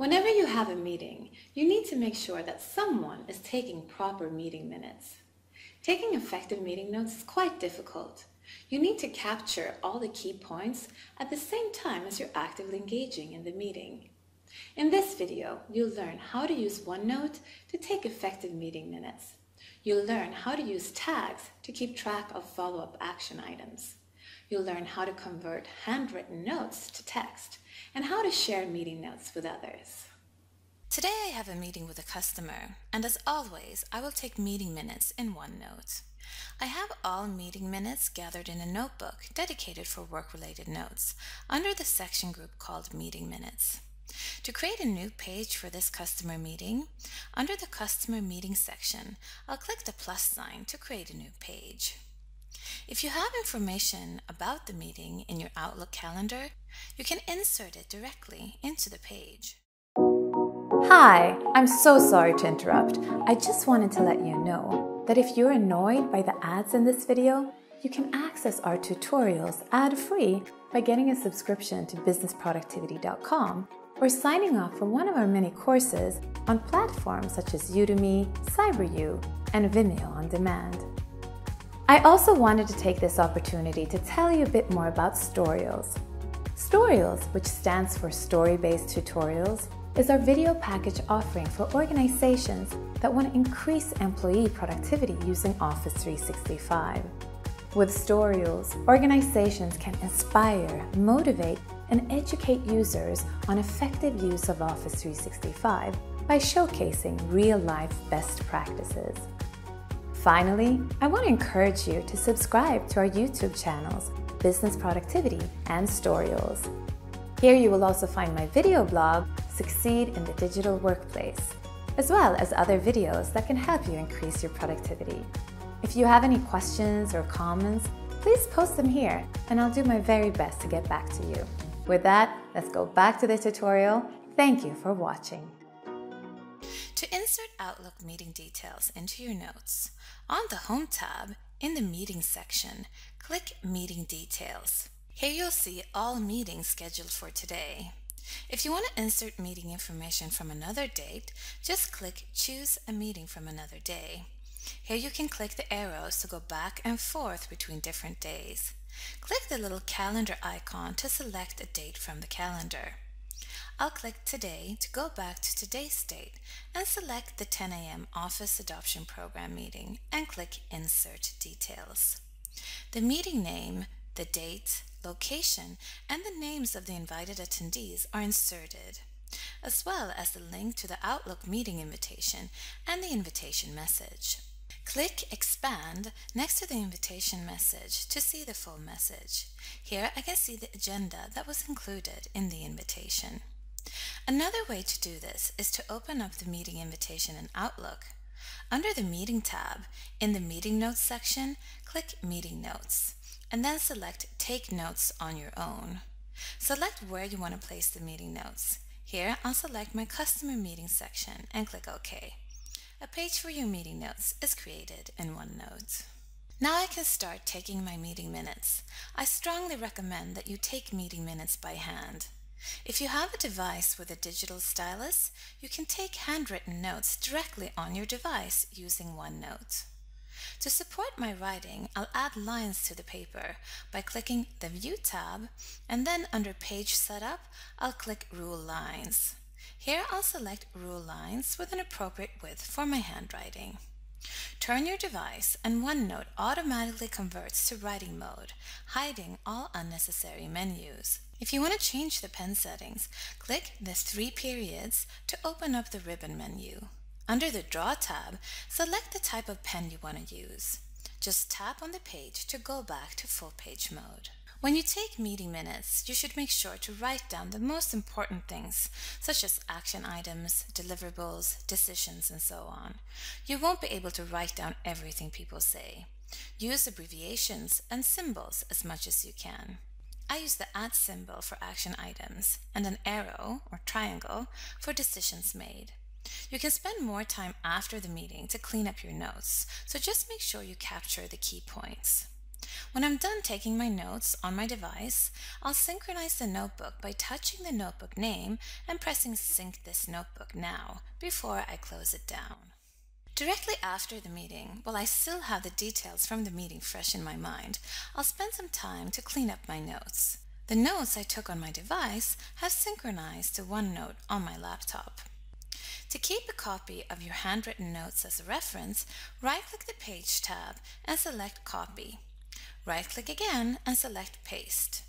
Whenever you have a meeting, you need to make sure that someone is taking proper meeting minutes. Taking effective meeting notes is quite difficult. You need to capture all the key points at the same time as you're actively engaging in the meeting. In this video, you'll learn how to use OneNote to take effective meeting minutes. You'll learn how to use tags to keep track of follow-up action items. You'll learn how to convert handwritten notes to text and how to share meeting notes with others. Today I have a meeting with a customer, and as always, I will take meeting minutes in OneNote. I have all meeting minutes gathered in a notebook dedicated for work-related notes under the section group called Meeting Minutes. To create a new page for this customer meeting, under the Customer Meeting section, I'll click the plus sign to create a new page. If you have information about the meeting in your Outlook calendar, you can insert it directly into the page. Hi, I'm so sorry to interrupt. I just wanted to let you know that if you're annoyed by the ads in this video, you can access our tutorials ad-free by getting a subscription to businessproductivity.com or signing up for one of our many courses on platforms such as Udemy, CyberU, and Vimeo on demand. I also wanted to take this opportunity to tell you a bit more about Storyals. Storyals, which stands for Story Based Tutorials, is our video package offering for organizations that want to increase employee productivity using Office 365. With Storyals, organizations can inspire, motivate, and educate users on effective use of Office 365 by showcasing real-life best practices. Finally, I want to encourage you to subscribe to our YouTube channels, Business Productivity and Storyals. Here you will also find my video blog, Succeed in the Digital Workplace, as well as other videos that can help you increase your productivity. If you have any questions or comments, please post them here and I'll do my very best to get back to you. With that, let's go back to the tutorial. Thank you for watching. To insert Outlook meeting details into your notes, on the Home tab, in the Meeting section, click Meeting Details. Here you'll see all meetings scheduled for today. If you want to insert meeting information from another date, just click Choose a meeting from another day. Here you can click the arrows to go back and forth between different days. Click the little calendar icon to select a date from the calendar. I'll click Today to go back to today's date and select the 10 a.m. Office Adoption Program meeting and click Insert Details. The meeting name, the date, location, and the names of the invited attendees are inserted, as well as the link to the Outlook meeting invitation and the invitation message. Click Expand next to the invitation message to see the full message. Here I can see the agenda that was included in the invitation. Another way to do this is to open up the meeting invitation in Outlook. Under the Meeting tab, in the Meeting Notes section, click Meeting Notes, and then select Take Notes on your own. Select where you want to place the meeting notes. Here, I'll select my Customer Meeting section and click OK. A page for your meeting notes is created in OneNote. Now I can start taking my meeting minutes. I strongly recommend that you take meeting minutes by hand. If you have a device with a digital stylus, you can take handwritten notes directly on your device using OneNote. To support my writing, I'll add lines to the paper by clicking the View tab, and then under Page Setup, I'll click Rule Lines. Here I'll select rule lines with an appropriate width for my handwriting. Turn your device and OneNote automatically converts to writing mode, hiding all unnecessary menus. If you want to change the pen settings, click the three periods to open up the ribbon menu. Under the Draw tab, select the type of pen you want to use. Just tap on the page to go back to full page mode. When you take meeting minutes, you should make sure to write down the most important things, such as action items, deliverables, decisions, and so on. You won't be able to write down everything people say. Use abbreviations and symbols as much as you can. I use the at symbol for action items and an arrow or triangle for decisions made. You can spend more time after the meeting to clean up your notes, so just make sure you capture the key points. When I'm done taking my notes on my device, I'll synchronize the notebook by touching the notebook name and pressing Sync this notebook now before I close it down. Directly after the meeting, while I still have the details from the meeting fresh in my mind, I'll spend some time to clean up my notes. The notes I took on my device have synchronized to OneNote on my laptop. To keep a copy of your handwritten notes as a reference, right-click the Page tab and select Copy. Right-click again and select Paste.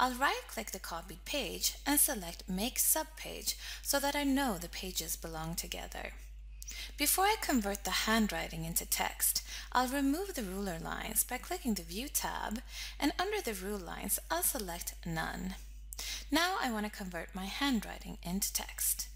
I'll right-click the copied page and select Make Subpage so that I know the pages belong together. Before I convert the handwriting into text, I'll remove the ruler lines by clicking the View tab, and under the rule lines, I'll select None. Now I want to convert my handwriting into text.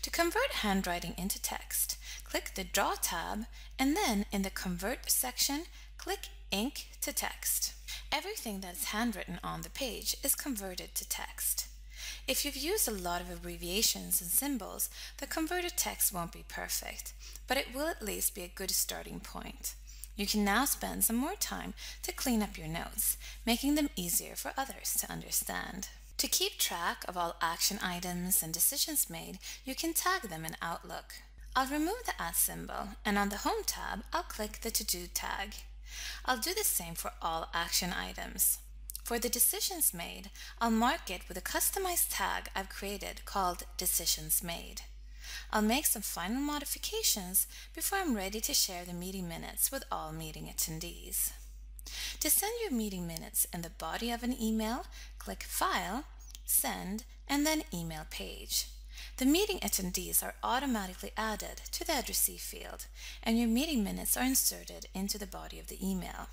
To convert handwriting into text, click the Draw tab, and then in the Convert section, click Ink to Text. Everything that's handwritten on the page is converted to text. If you've used a lot of abbreviations and symbols, the converted text won't be perfect, but it will at least be a good starting point. You can now spend some more time to clean up your notes, making them easier for others to understand. To keep track of all action items and decisions made, you can tag them in Outlook. I'll remove the at symbol, and on the Home tab, I'll click the To Do tag. I'll do the same for all action items. For the decisions made, I'll mark it with a customized tag I've created called Decisions Made. I'll make some final modifications before I'm ready to share the meeting minutes with all meeting attendees. To send your meeting minutes in the body of an email, click File, Send, and then Email Page. The meeting attendees are automatically added to the addressee field, and your meeting minutes are inserted into the body of the email.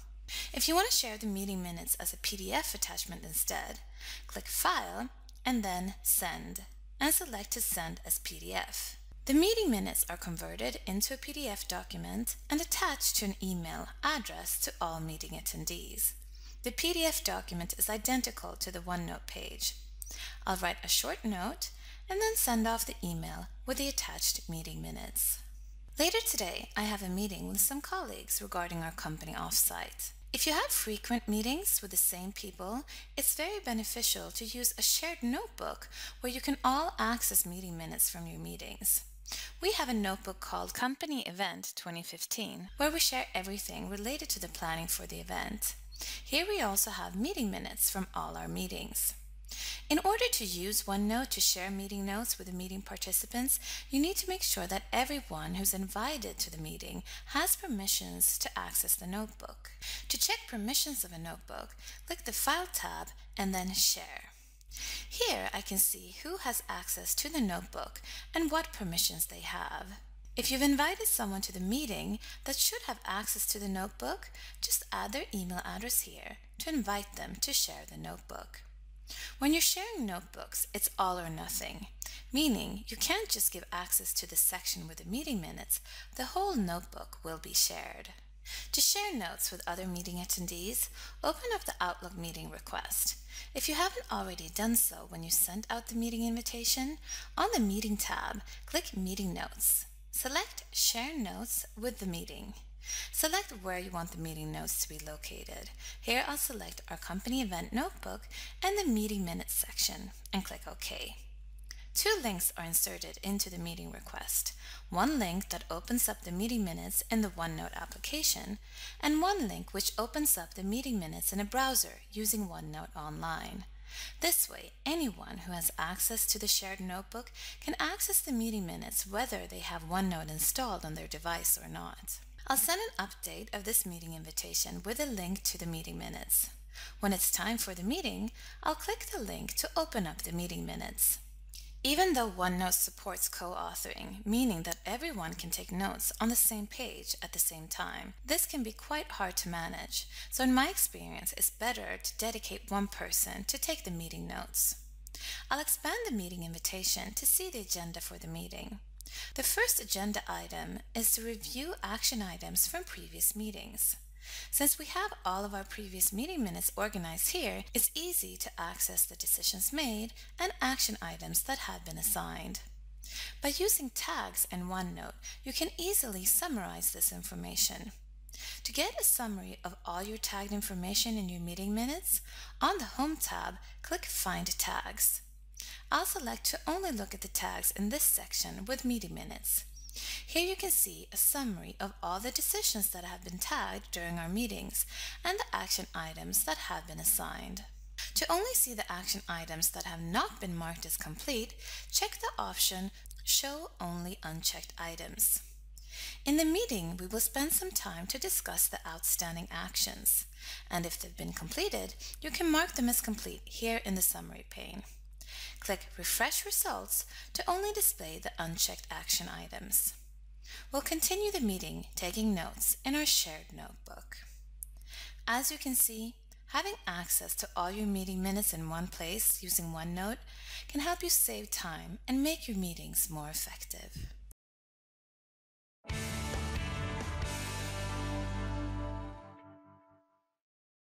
If you want to share the meeting minutes as a PDF attachment instead, click File and then Send and select to send as PDF. The meeting minutes are converted into a PDF document and attached to an email address to all meeting attendees. The PDF document is identical to the OneNote page. I'll write a short note and then send off the email with the attached meeting minutes. Later today, I have a meeting with some colleagues regarding our company offsite. If you have frequent meetings with the same people, it's very beneficial to use a shared notebook where you can all access meeting minutes from your meetings. We have a notebook called Company Event 2015 where we share everything related to the planning for the event. Here we also have meeting minutes from all our meetings. In order to use OneNote to share meeting notes with the meeting participants, you need to make sure that everyone who's invited to the meeting has permissions to access the notebook. To check permissions of a notebook, click the File tab and then Share. Here I can see who has access to the notebook and what permissions they have. If you've invited someone to the meeting that should have access to the notebook, just add their email address here to invite them to share the notebook. When you're sharing notebooks, it's all or nothing, meaning you can't just give access to the section with the meeting minutes, the whole notebook will be shared. To share notes with other meeting attendees, open up the Outlook meeting request. If you haven't already done so when you sent out the meeting invitation, on the Meeting tab, click Meeting Notes. Select Share Notes with the meeting. Select where you want the meeting notes to be located. Here I'll select our company event notebook and the meeting minutes section and click OK. Two links are inserted into the meeting request. One link that opens up the meeting minutes in the OneNote application, and one link which opens up the meeting minutes in a browser using OneNote Online. This way, anyone who has access to the shared notebook can access the meeting minutes whether they have OneNote installed on their device or not. I'll send an update of this meeting invitation with a link to the meeting minutes. When it's time for the meeting, I'll click the link to open up the meeting minutes. Even though OneNote supports co-authoring, meaning that everyone can take notes on the same page at the same time, this can be quite hard to manage, so in my experience it's better to dedicate one person to take the meeting notes. I'll expand the meeting invitation to see the agenda for the meeting. The first agenda item is to review action items from previous meetings. Since we have all of our previous meeting minutes organized here, it's easy to access the decisions made and action items that have been assigned. By using tags in OneNote, you can easily summarize this information. To get a summary of all your tagged information in your meeting minutes, on the Home tab, click Find Tags. I'll select to only look at the tags in this section with meeting minutes. Here you can see a summary of all the decisions that have been tagged during our meetings and the action items that have been assigned. To only see the action items that have not been marked as complete, check the option Show Only Unchecked Items. In the meeting, we will spend some time to discuss the outstanding actions, and if they've been completed, you can mark them as complete here in the summary pane. Click Refresh Results to only display the unchecked action items. We'll continue the meeting taking notes in our shared notebook. As you can see, having access to all your meeting minutes in one place using OneNote can help you save time and make your meetings more effective.